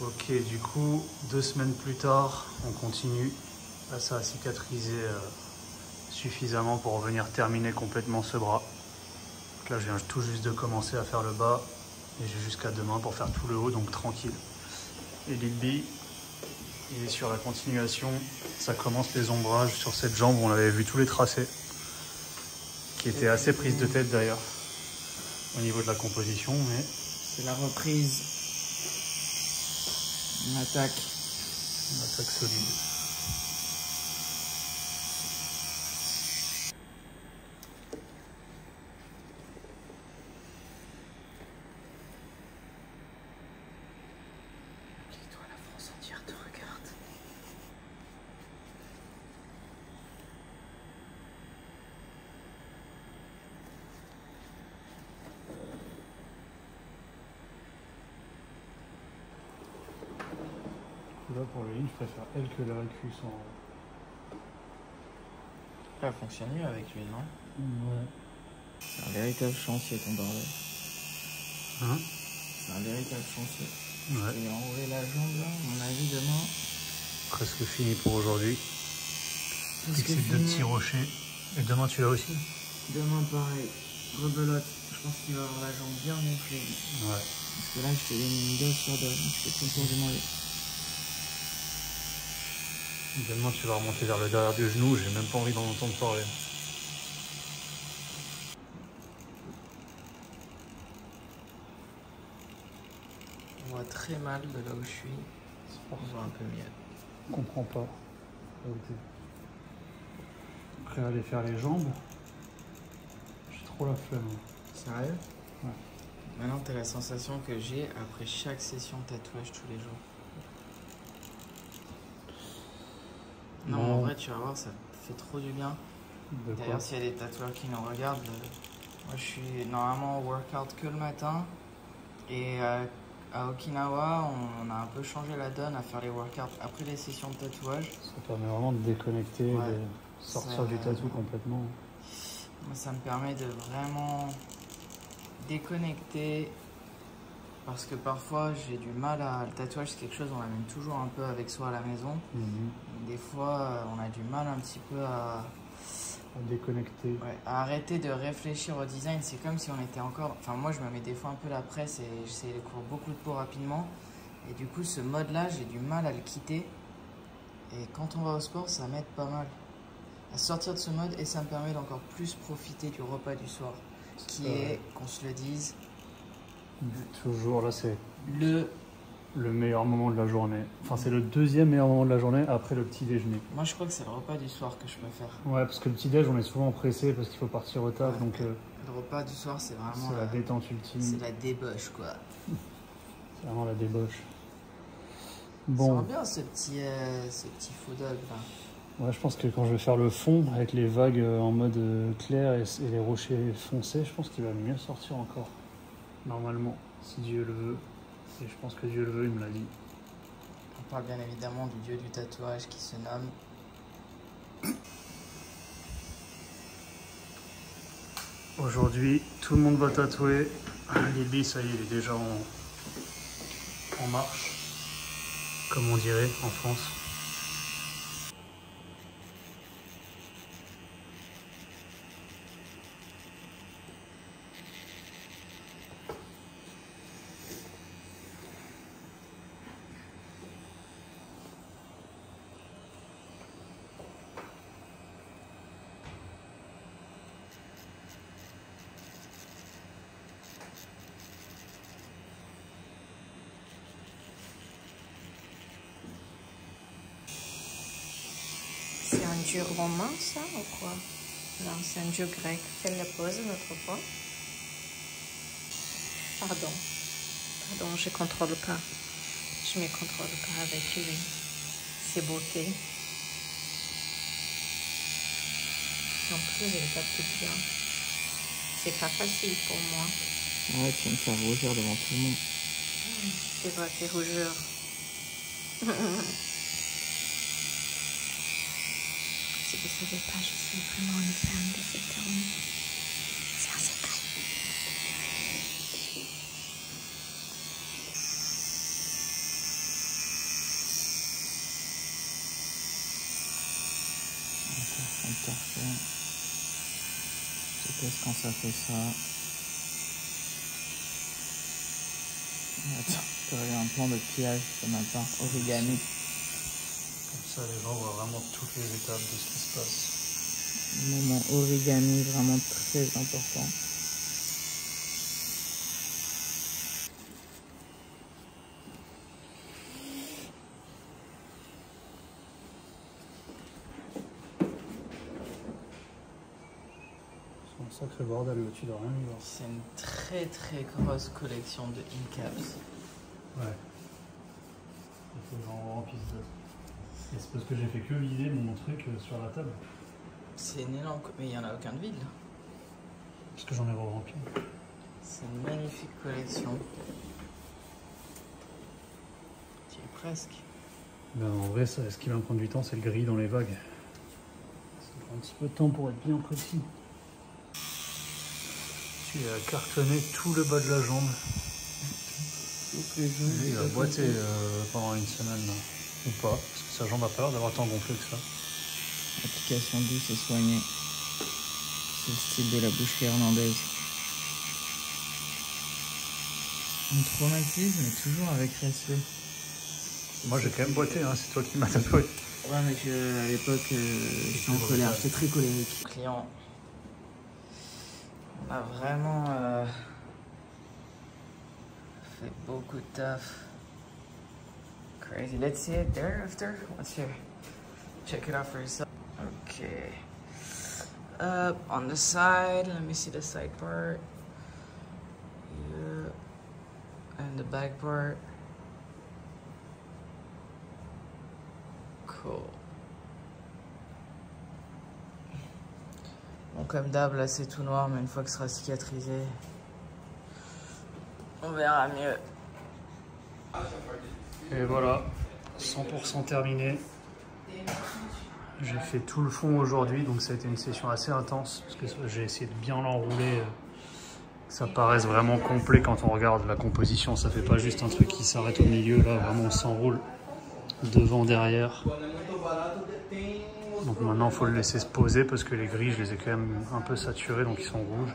Ok, du coup, deux semaines plus tard, on continue. Là, ça a cicatrisé euh, suffisamment pour venir terminer complètement ce bras. Là, je viens tout juste de commencer à faire le bas et j'ai jusqu'à demain pour faire tout le haut, donc tranquille. Et Lilby, il est sur la continuation. Ça commence les ombrages sur cette jambe. On avait vu tous les tracés, qui étaient assez prises de tête d'ailleurs au niveau de la composition, mais C'est la reprise. On attaque. une attaque solide. toi, Là, pour le ligne, je préfère elle que la récu sans. Ça a fonctionné avec lui, non? Ouais. C'est un véritable chantier, ton bordel. Hein? C'est un véritable chantier. Ouais. Et enrouler la jambe, là, à mon avis, demain. Presque fini pour aujourd'hui. Plus que deux petits rochers. Et demain, tu l'as aussi? Demain, pareil. Rebelote. Je pense qu'il va avoir la jambe bien gonflée. Ouais. Parce que là, je te donne une dose sur dose. Je fais tout pour demander. Demain, tu vas remonter vers le derrière du genou. J'ai même pas envie d'en entendre parler. On voit très mal de là où je suis. On voit un peu mieux. Je comprends pas. T'es. Prêt à aller faire les jambes J'ai trop la flemme. Sérieux? Ouais. Maintenant, t'as la sensation que j'ai après chaque session de tatouage tous les jours. Non, Non. en vrai, tu vas voir, ça fait trop du bien. D'ailleurs, s'il y a des tatoueurs qui nous regardent, euh, moi je suis normalement au workout que le matin. Et euh, à Okinawa, on, a un peu changé la donne à faire les workouts après les sessions de tatouage. Ça permet vraiment de déconnecter, Ouais. de sortir du tatou complètement. Moi, ça me permet de vraiment déconnecter. Parce que parfois, j'ai du mal à. Le tatouage, c'est quelque chose, on l'amène toujours un peu avec soi à la maison. Mhm. Des fois, euh, on a du mal un petit peu à, À déconnecter. ouais, à arrêter de réfléchir au design. C'est comme si on était encore. Enfin, moi, je me mets des fois un peu la presse et j'essaie de courir beaucoup de peau rapidement. Et du coup, ce mode-là, j'ai du mal à le quitter. Et quand on va au sport, ça m'aide pas mal à sortir de ce mode et ça me permet d'encore plus profiter du repas du soir. Qui est, qu'on se le dise, Toujours, là, c'est le. le meilleur moment de la journée. Enfin, c'est le deuxième meilleur moment de la journée après le petit déjeuner. Moi, je crois que c'est le repas du soir que je préfère. Ouais, parce que le petit déj, on est souvent pressé parce qu'il faut partir au taf, Ouais. donc euh, Le repas du soir, c'est vraiment. c'est la la- détente ultime. C'est la débauche, quoi. C'est vraiment la débauche. Ça Bon, bien ce petit, euh, ce petit food dog là. ouais, je pense que quand je vais faire le fond avec les vagues euh, en mode euh, clair et, et les rochers foncés, je pense qu'il va mieux sortir encore. Normalement, si Dieu le veut. Et je pense que Dieu le veut, il me l'a dit. On parle bien évidemment du dieu du tatouage qui se nomme. Aujourd'hui, tout le monde va tatouer. Lily, ça y est, il est déjà en, en marche, comme on dirait en France. Dieu romain, ça, ou quoi? Non, c'est un dieu grec. Fais la pause une autre fois. Pardon. Pardon, je contrôle pas. Je me contrôle pas avec lui. Ses beautés. En plus, il tape bien. C'est pas facile pour moi. Ouais, tu me faire rougir devant tout le monde. C'est vrai, c'est rougeur. vous ne savez pas, je suis vraiment une femme de cet homme. C'est un secret. C'est qu'est-ce quand ça fait ça Attends, j'aurais eu un plan de pillage ce matin, origami. Ça, les gens voient vraiment toutes les étapes de ce qui se passe. Moment origami vraiment très important. C'est un sacré bordel là, tu dois rien. C'est une très très grosse collection de incaps. Ouais. Il faut que j'en remplisse deux. Et c'est parce que j'ai fait que vider mon truc euh, sur la table. C'est une énorme... Mais il n'y en a aucun de vide là. Parce que j'en ai rempli. C'est une magnifique collection. Tu es presque. Ben, en vrai, ça, ce qui va me prendre du temps, c'est le gris dans les vagues. Ça prend un petit peu de temps pour être bien précis. Tu as cartonné tout le bas de la jambe. Lui, il a boité euh, pendant une semaine. là. Ou pas, sa jambe a pas l'air d'avoir tant gonflé que ça. Application douce et soignée. C'est le style de la boucherie irlandaise. On traumatise, mais toujours avec respect. Moi, j'ai quand même boité, hein, c'est toi qui m'as tatoué. Ouais, mais que, à l'époque, euh, j'étais en colère, j'étais très colérique. Client, on a vraiment euh, fait beaucoup de taf. Crazy. Let's see it there after. What's your check it out for yourself? Okay. Up on the side. Let me see the side part. Yeah. And the back part. Cool. Bon, comme d'hab, là c'est tout noir, mais une fois que ce sera cicatrisé, on verra mieux. Et voilà, 100% terminé. J'ai fait tout le fond aujourd'hui, donc ça a été une session assez intense, parce que j'ai essayé de bien l'enrouler, ça paraisse vraiment complet quand on regarde la composition, ça fait pas juste un truc qui s'arrête au milieu, là vraiment on s'enroule devant, derrière. Donc maintenant il faut le laisser se poser, parce que les gris je les ai quand même un peu saturés, donc ils sont rouges.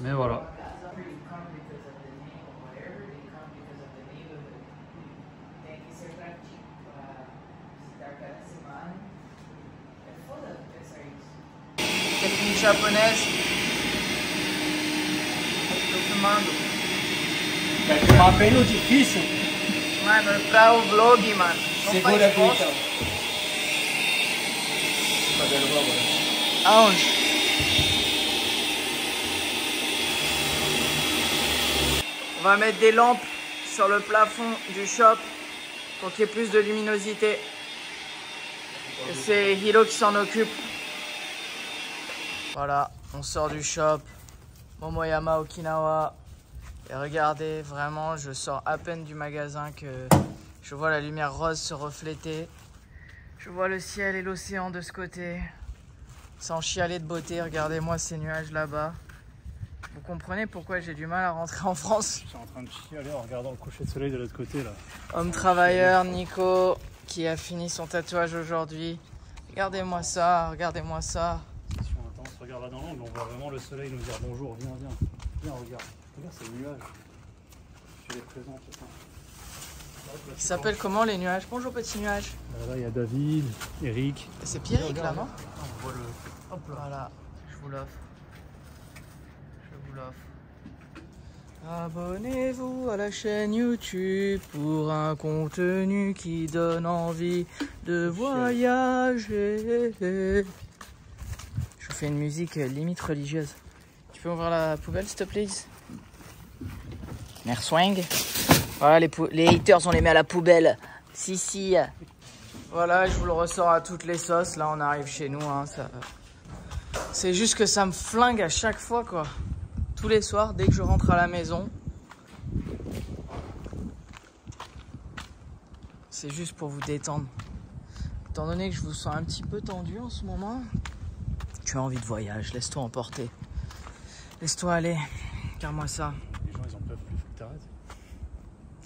Mais voilà. Japonaise. Tô filmando. Vai tomar pelo difícil. Mano, pra o vlog, mano. Não Segura faz aqui então. Fazendo agora. Aonde? On va mettre des lampes sur le plafond du shop pour qu'il y ait plus de luminosité. C'est Hiro qui s'en occupe. Voilà, on sort du shop. Momoyama Okinawa. Et regardez, vraiment, je sors à peine du magasin que je vois la lumière rose se refléter. Je vois le ciel et l'océan de ce côté. Sans chialer de beauté, regardez-moi ces nuages là-bas. Vous comprenez pourquoi j'ai du mal à rentrer en France? Je suis en train de chialer en regardant le coucher de soleil de l'autre côté là. Homme travailleur, Nico, qui a fini son tatouage aujourd'hui. Regardez-moi ça, regardez-moi ça. Regarde là dans l'angle, on voit vraiment le soleil nous dire bonjour, viens, viens. Viens, regarde. Regarde ces nuages. Je les présente. attends. Il s'appelle comment les nuages? Bonjour petit nuage. Euh, Là, il y a David, Eric. C'est Pierrick là, non? On voit le. Hop là. Voilà, je vous l'offre. Je vous l'offre. Abonnez-vous à la chaîne YouTube pour un contenu qui donne envie de voyager. Une musique euh, limite religieuse. Tu peux ouvrir la poubelle, s'il te plaît Mère swing. Voilà, les, les haters, on les met à la poubelle. Si, si. Voilà, je vous le ressors à toutes les sauces. Là, on arrive chez nous. hein, ça... C'est juste que ça me flingue à chaque fois, quoi. Tous les soirs, dès que je rentre à la maison. C'est juste pour vous détendre. Étant donné que je vous sens un petit peu tendu en ce moment, tu as envie de voyage, laisse-toi emporter. Laisse-toi aller. Regarde-moi ça. Les gens, ils en peuvent plus, faut que t'arrêtes.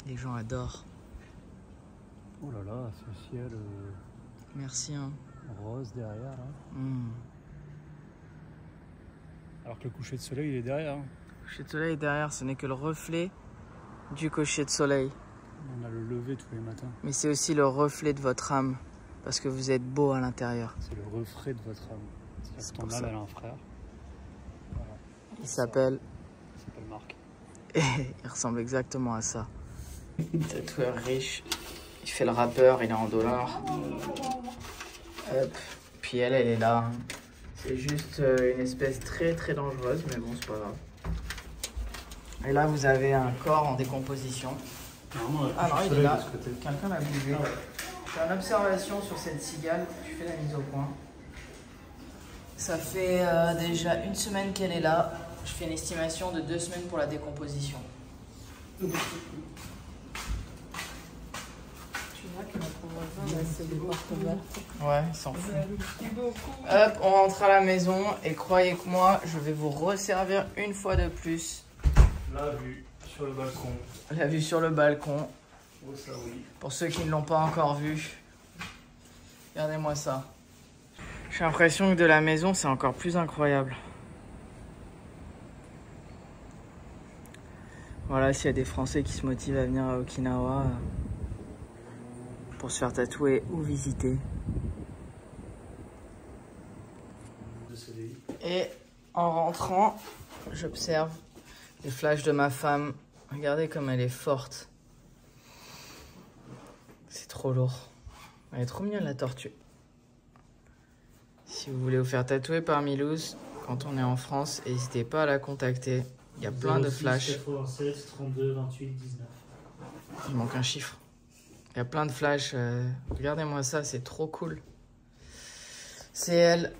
Les gens adorent. Oh là là, ce ciel. euh, Merci. Hein. rose derrière. Là. Hmm. Alors que le coucher de soleil, il est derrière. hein. Coucher de soleil derrière, ce n'est que le reflet du coucher de soleil. On a le lever tous les matins. Mais c'est aussi le reflet de votre âme. Parce que vous êtes beau à l'intérieur. C'est le reflet de votre âme. C'est C'est-à-dire que pour ton âme, ça. elle a un frère. Il s'appelle. Il s'appelle Marc. il ressemble exactement à ça. Tatoueur riche. Il fait le rappeur, il est en dollars. Hop. Puis elle, elle est là. C'est juste euh, une espèce très très dangereuse, mais bon, c'est pas grave. Et là, vous avez un corps en décomposition. Normalement, Ah non, il est là. Quelqu'un l'a bougé. J'ai une observation sur cette cigale. Tu fais la mise au point. Ça fait euh, déjà une semaine qu'elle est là. Je fais une estimation de deux semaines pour la décomposition. Tu vois que. Ouais, il s'en fout. Hop, on rentre à la maison et croyez que moi, je vais vous resservir une fois de plus La vue sur le balcon. la vue sur le balcon. Oh, ça oui. Pour ceux qui ne l'ont pas encore vu, regardez-moi ça. J'ai l'impression que de la maison, c'est encore plus incroyable. Voilà, s'il y a des Français qui se motivent à venir à Okinawa euh, pour se faire tatouer ou visiter. Et en rentrant, j'observe les flashs de ma femme. Regardez comme elle est forte. C'est trop lourd. Elle est trop mignonne la tortue. Si vous voulez vous faire tatouer par Milouz, quand on est en France, n'hésitez pas à la contacter. Il y a plein de 06 flashs. 96 32 28 19. Il manque un chiffre. Il y a plein de flashs. euh, Regardez-moi ça, c'est trop cool. C'est elle.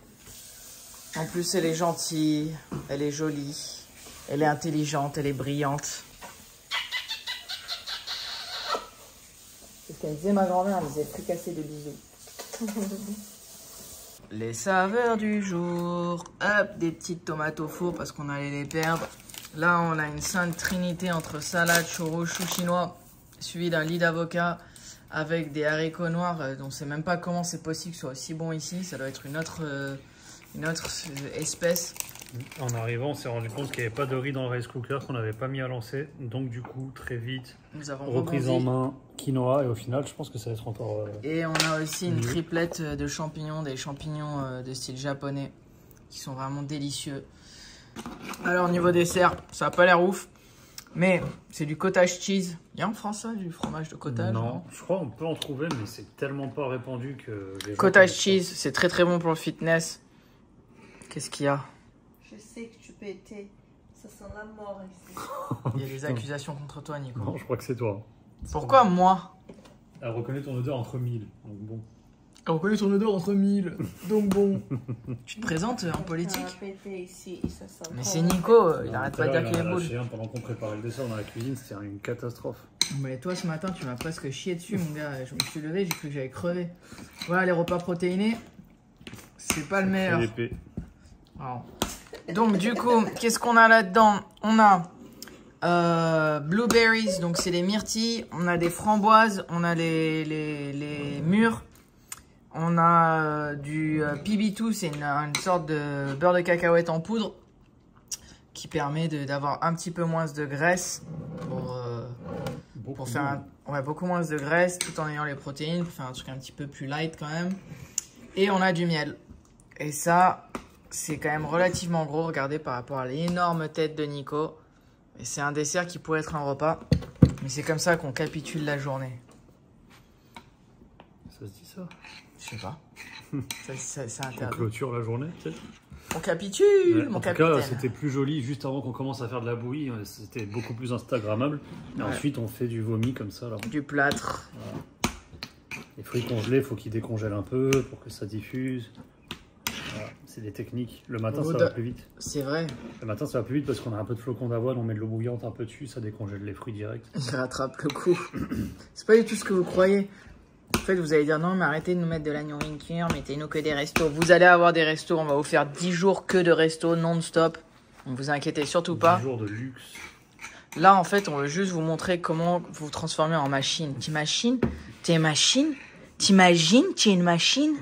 En plus, elle est gentille, elle est jolie, elle est intelligente, elle est brillante. C'est ce qu'elle disait ma grand-mère, elle disait plus casser de bisous. Les saveurs du jour. Hop, des petites tomates au four parce qu'on allait les perdre. Là, on a une sainte trinité entre salade, churro, chou chinois, suivi d'un lit d'avocat avec des haricots noirs. euh, on sait même pas comment c'est possible que ce soit aussi bon ici. Ça doit être une autre, euh, une autre euh, espèce. En arrivant, on s'est rendu compte qu'il n'y avait pas de riz dans le rice cooker, qu'on n'avait pas mis à lancer. Donc, du coup, très vite, Nous avons reprise en main quinoa. Et au final, je pense que ça va être encore. euh, Et on a aussi une triplette de champignons, des champignons euh, de style japonais, qui sont vraiment délicieux. Alors, au niveau dessert, ça n'a pas l'air ouf, mais c'est du cottage cheese. Il y a en France ça, du fromage de cottage non, je crois qu'on peut en trouver, mais c'est tellement pas répandu que. les Cottage cheese, c'est très très bon pour le fitness. Qu'est-ce qu'il y a? Je sais que tu peux être. Ça sent la mort ici. Il y a des accusations contre toi. Nico. Non, je crois que c'est toi. Pourquoi moi Elle reconnaît ton odeur entre mille. Donc bon. On reconnaît ton odeur entre mille, donc bon. tu te présentes en politique a pété ici et ça sent Mais c'est. Nico, il Non, arrête tout à pas de l'heure, dire qu'il est a boule. lâché un pendant qu'on préparait le dessert dans la cuisine, c'était une catastrophe. Mais toi ce matin tu m'as presque chié dessus mon gars, je me suis levé, j'ai cru que j'allais crever. Voilà les repas protéinés, c'est pas le meilleur. Alors, Donc du coup, qu'est-ce qu'on a là-dedans? On a euh, blueberries, donc c'est les myrtilles, on a des framboises, on a les, les, les mûres, on a euh, du euh, PB2, c'est une, une sorte de beurre de cacahuète en poudre qui permet de- d'avoir un petit peu moins de graisse pour, pour faire un- beaucoup moins de graisse tout en ayant les protéines, pour faire un truc un petit peu plus light quand même. Et on a du miel. Et ça, c'est quand même relativement gros, regardez, par rapport à l'énorme tête de Nico. Et c'est un dessert qui pourrait être un repas. Mais c'est comme ça qu'on capitule la journée. Ça se dit ça Je sais pas. Ça, ça- On clôture la journée, peut-être On capitule, Ouais, mon En tout cas, c'était plus joli juste avant qu'on commence à faire de la bouillie. C'était beaucoup plus Instagrammable. Et Ouais. ensuite, on fait du vomi comme ça. Là. Du plâtre. Les fruits congelés, il faut qu'ils décongèlent un peu pour que ça diffuse. C'est des techniques. Le matin, ça va plus vite. C'est vrai. Le matin, ça va plus vite parce qu'on a un peu de flocons d'avoine, on met de l'eau bouillante un peu dessus, ça décongèle les fruits direct. Il rattrape le coup. C'est pas du tout ce que vous croyez. En fait, vous allez dire non, mais arrêtez de nous mettre de la nourriture, mettez-nous que des restos. Vous allez avoir des restos, on va vous faire 10 jours que de restos non-stop. Ne vous inquiétez surtout pas. Dix jours de luxe. Là, en fait, on veut juste vous montrer comment vous transformer en machine. T'imagines? T'es machine? T'imagines? Tu es une machine?